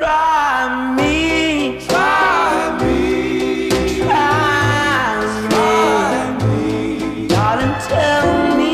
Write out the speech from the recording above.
Try me. Try me. Try me. Darling, tell me.